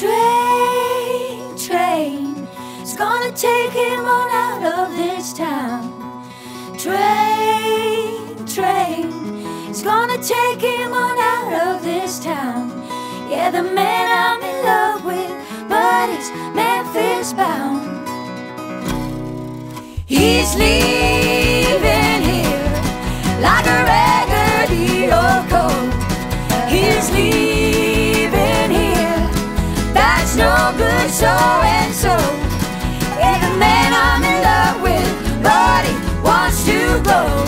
Train, train, it's gonna take him on out of this town. Train, train, it's gonna take him on out of this town. Yeah, the man I'm in to go.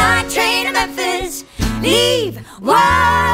Night train to Memphis. Leave while